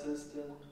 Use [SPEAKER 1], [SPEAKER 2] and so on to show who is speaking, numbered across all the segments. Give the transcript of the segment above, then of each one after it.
[SPEAKER 1] assistant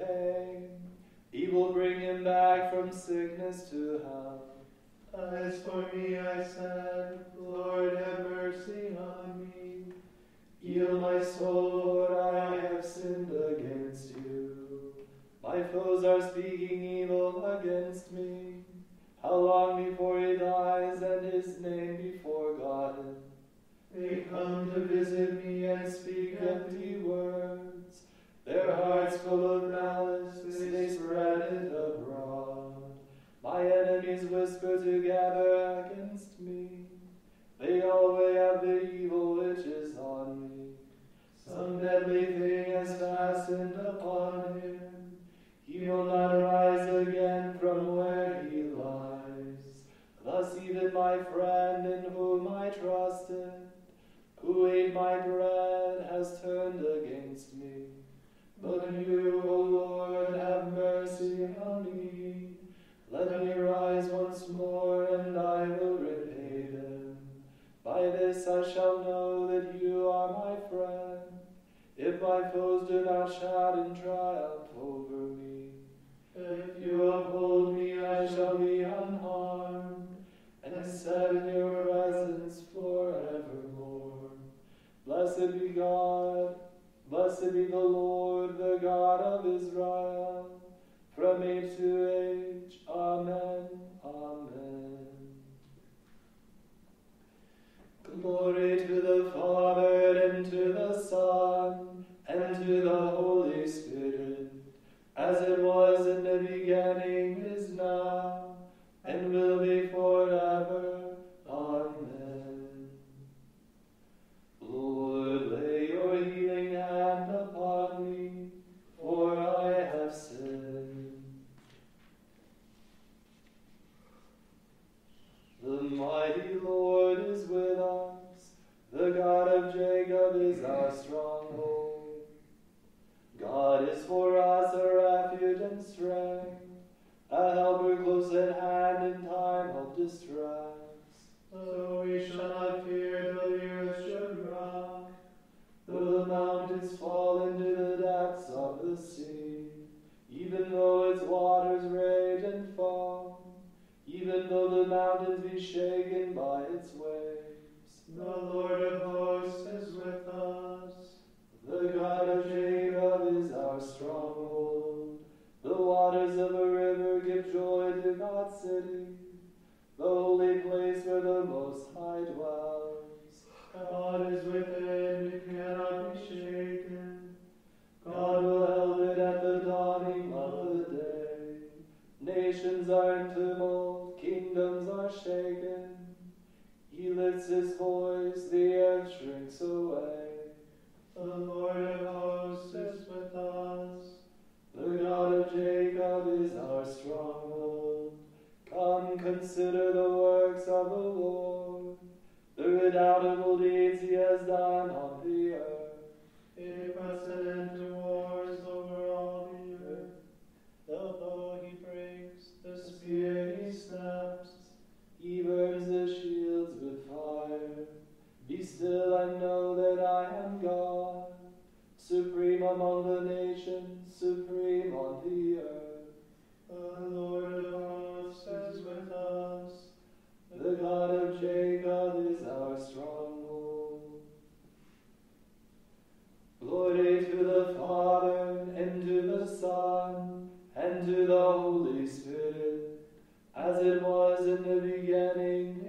[SPEAKER 1] pain. He will bring him back from sickness to health.
[SPEAKER 2] As for me, I said, Lord, have mercy on me.
[SPEAKER 1] Heal my soul, Lord, I have sinned against you. My foes are speaking evil against me. How long before he dies and his name be forgotten?
[SPEAKER 2] They come to visit me and speak empty words.
[SPEAKER 1] Their hearts full of malice, they spread it abroad. My enemies whisper together against me. They all up the evil which is on me. Some deadly thing has fastened upon him. He will not rise again from where he lies. Thus even my friend in whom I trusted, who ate my bread, has turned against. But you, O Lord, have mercy on me. Let me rise once more, and I will repay them. By this I shall know that you are my friend, if my foes do not shout in triumph over me. If you uphold me, I shall be unharmed, and set in your presence forevermore. Blessed be God, blessed be the Lord, the God of Israel, from age to age. Amen. Amen. Glory to the Father,
[SPEAKER 2] though the
[SPEAKER 1] mountains Come, consider the works of the Lord, the redoubtable deeds he has done on the earth.
[SPEAKER 2] An end wars over all the earth. The bow he breaks, the spear he snaps.
[SPEAKER 1] He burns the shields with fire. Be still and know that I am God, supreme among the nations, supreme on the earth. Son, and to the Holy Spirit, as it was in the beginning,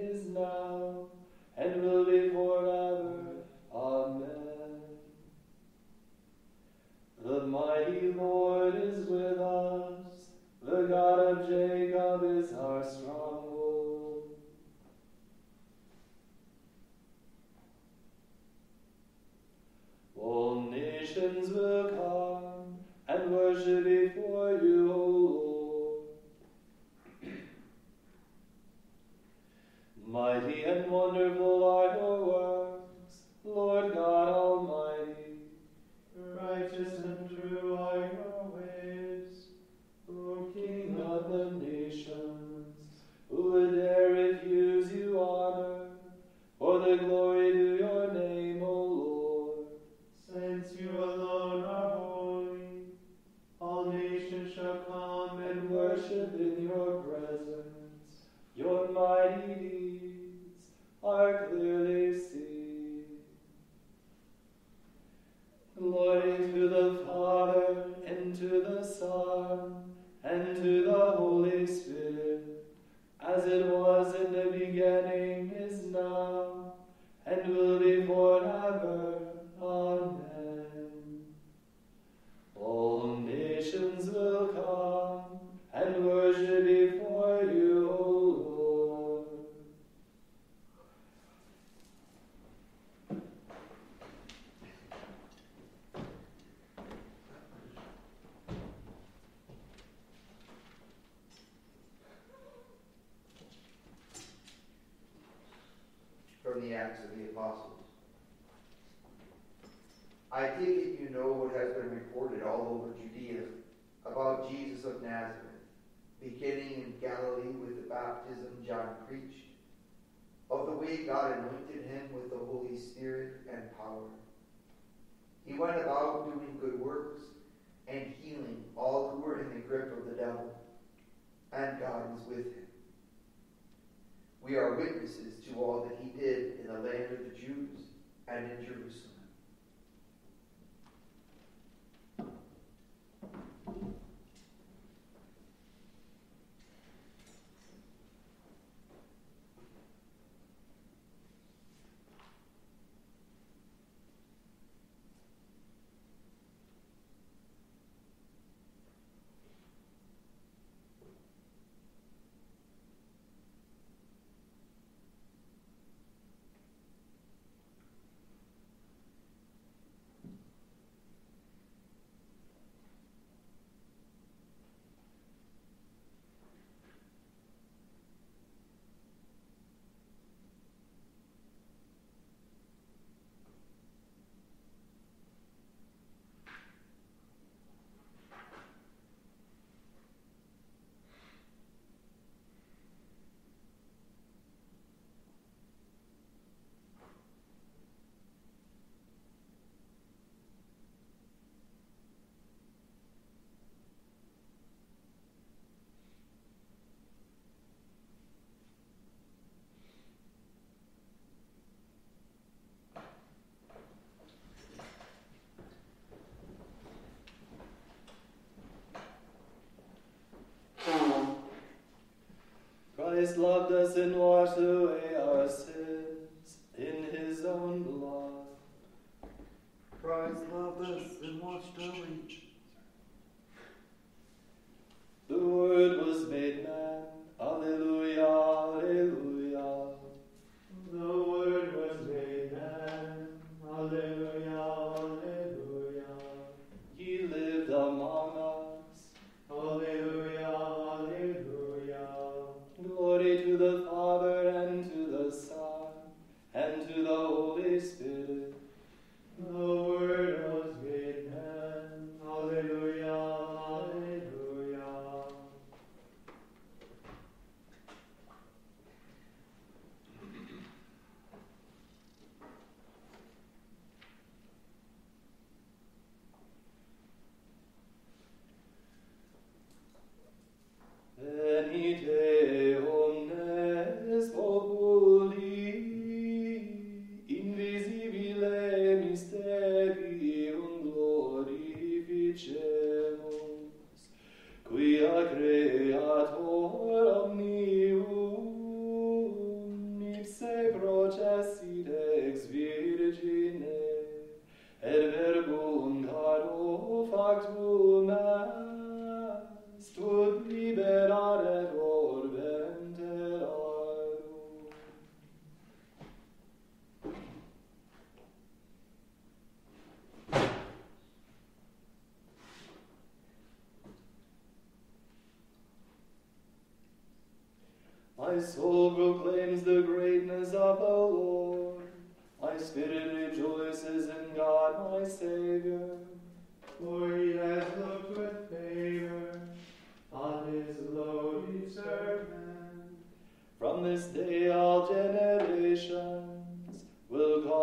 [SPEAKER 1] Acts of the Apostles. I take it you know what has been reported all over Judea about Jesus of Nazareth, beginning in Galilee with the baptism John preached, of the way God anointed him with the Holy Spirit and power. He went about doing good works and healing all who were in the grip of the devil, and God was with him. We are witnesses to all that he did in the land of the Jews and in Jerusalem.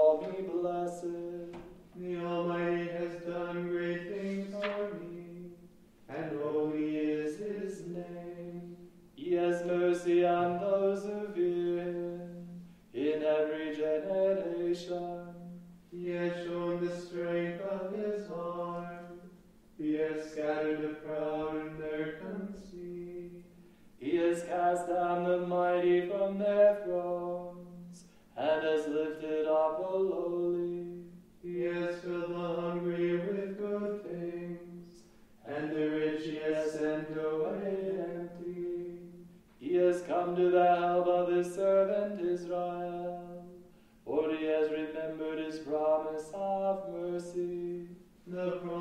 [SPEAKER 1] Call me blessed.
[SPEAKER 2] The Almighty has done great things for me, and holy is his name.
[SPEAKER 1] He has mercy on those who fear him in every generation.
[SPEAKER 2] He has shown the strength of his arm. He has scattered the proud in their conceit.
[SPEAKER 1] He has cast down the mighty from their thrones and has lifted up the lowly.
[SPEAKER 2] He has filled the hungry with good things, and the rich he has sent away empty.
[SPEAKER 1] He has come to the help of his servant Israel, for he has remembered his promise of mercy.
[SPEAKER 2] The promise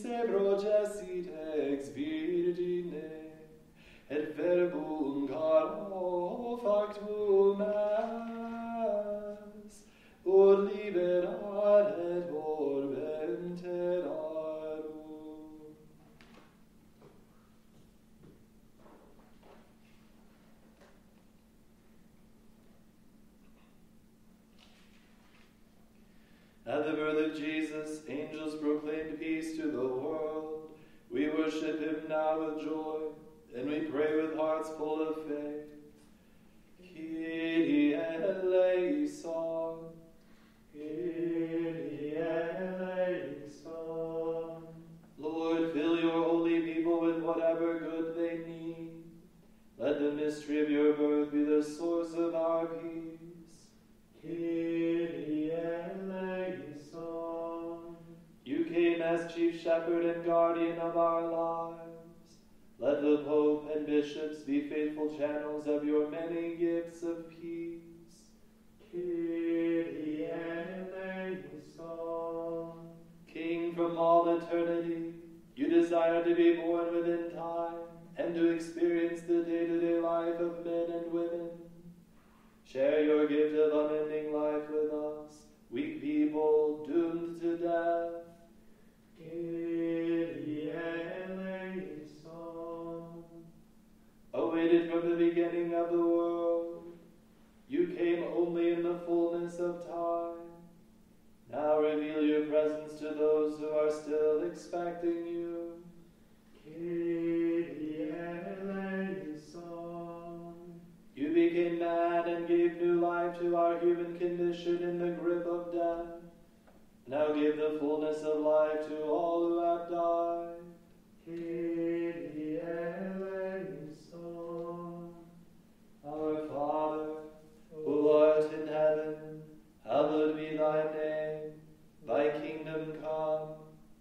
[SPEAKER 1] ipse processit as chief shepherd and guardian of our lives. Let the Pope and bishops be faithful channels of your many gifts of peace. King from all eternity, you desire to be born within time and to experience the day to day life of men and women. Share your gift of unending life with us, weak people doomed to death. Awaited from the beginning of the world, you came only in the fullness of time. Now reveal your presence to those who are still expecting you. You became man and gave new life to our human condition in the grip of death. Now give the fullness of life to all who have died.
[SPEAKER 2] Kyrie eleison.
[SPEAKER 1] Our Father, who art in heaven, hallowed be thy name. Thy kingdom come,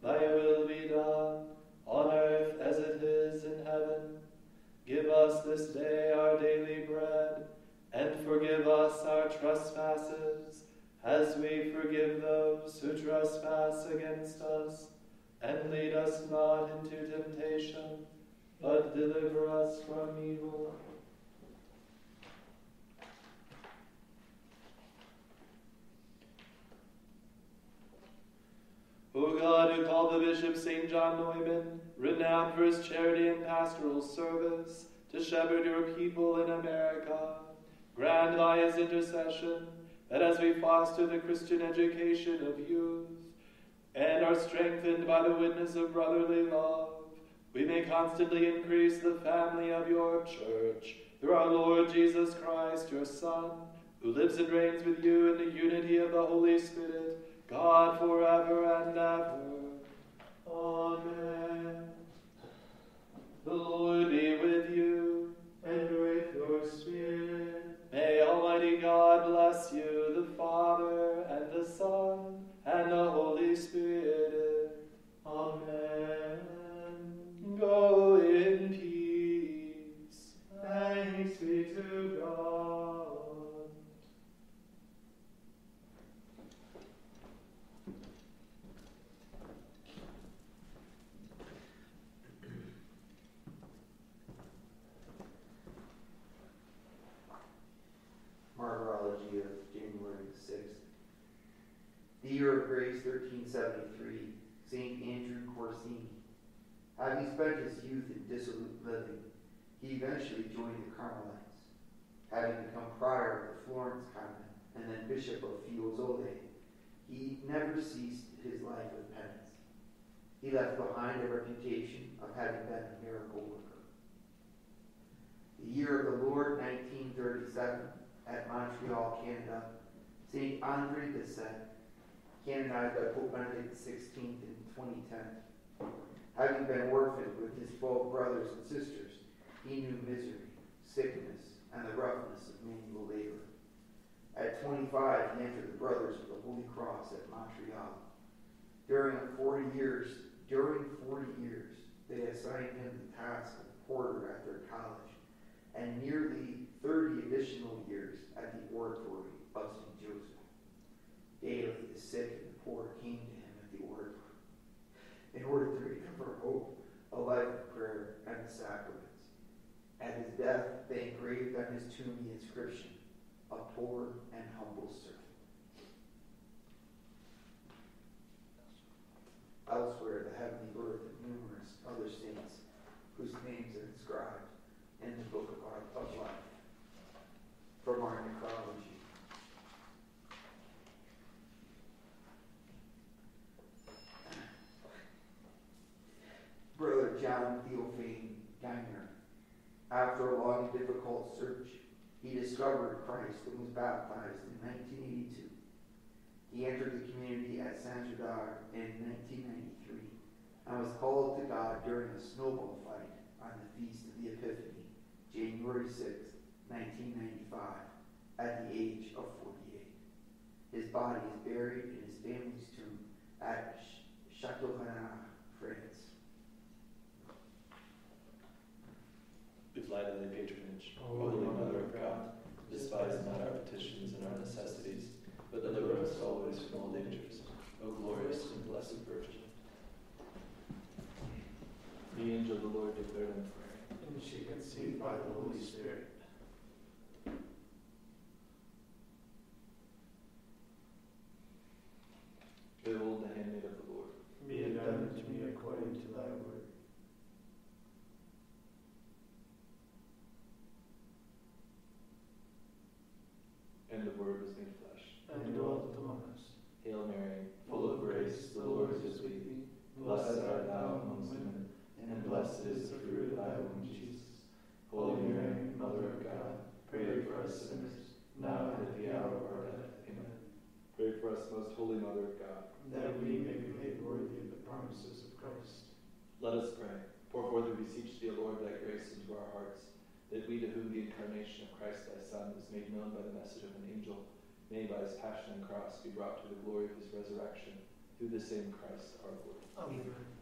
[SPEAKER 1] thy will be done, on earth as it is in heaven. Give us this day our daily bread, and forgive us our trespasses, as we forgive those who trespass against us. And lead us not into temptation, but deliver us from evil. O God, who called the Bishop St. John Neumann, renowned for his charity and pastoral service, to shepherd your people in America, grant by his intercession that as we foster the Christian education of youth and are strengthened by the witness of brotherly love,
[SPEAKER 3] we may constantly increase the family of your church through our Lord Jesus Christ, your Son, who lives and reigns with you in the unity of the Holy Spirit, God forever and ever.
[SPEAKER 2] Amen.
[SPEAKER 4] Having become prior of the Florence convent and then bishop of Fiesole, he never ceased his life of penance. He left behind a reputation of having been a miracle worker. The year of the Lord 1937, at Montreal, Canada, St. Andre Bessette, canonized by Pope Benedict XVI in 2010. Having been orphaned with his 12 brothers and sisters, he knew misery, sickness, and the roughness of manual labor. At 25, he entered the Brothers of the Holy Cross at Montreal. During 40 years, during 40 years, they assigned him the task of porter at their college, and nearly 30 additional years at the oratory of St. Joseph. Daily, the sick and the poor came to him at the oratory in order to recover hope, a life of prayer. At his death, they engraved on his tomb the inscription, A Poor and Humble Servant. Elsewhere, the heavenly birth of numerous other saints whose names are inscribed in the book of, our, of life. From our necrology. Brother John Theophane Giner, after a long and difficult search, he discovered Christ and was baptized in 1982. He entered the community at Saint Jodard in 1993 and was called to God during a snowball fight on the Feast of the Epiphany, January 6, 1995, at the age of 48. His body is buried in his family's tomb at Châteaurenard, France.
[SPEAKER 3] We fly to thy patronage, Holy oh, Mother of God. Despise not our petitions and our necessities, but deliver us always from all dangers. O glorious and blessed Virgin. The angel of the Lord declared unto Mary.
[SPEAKER 2] And she conceived by the Holy Spirit.
[SPEAKER 3] Behold the handmaid of the Lord.
[SPEAKER 2] Be it done to me according to thy word.
[SPEAKER 3] And the Word was made flesh.
[SPEAKER 2] And dwelt among us.
[SPEAKER 3] Hail Mary, full of grace, the Lord is with thee. Blessed art thou amongst women, and blessed is the fruit of thy womb, Jesus. Holy Mary, Mother of God, pray for us sinners, now and at the hour of our death. Amen. Pray for us, most holy Mother of God.
[SPEAKER 2] That we may be made worthy of the promises of Christ.
[SPEAKER 3] Let us pray. Pour forth, we beseech thee, O Lord, thy grace into our hearts, that we to whom the incarnation of Christ thy Son was made known by the message of an angel, may by his passion and cross be brought to the glory of his resurrection, through the same Christ our Lord.
[SPEAKER 2] Amen.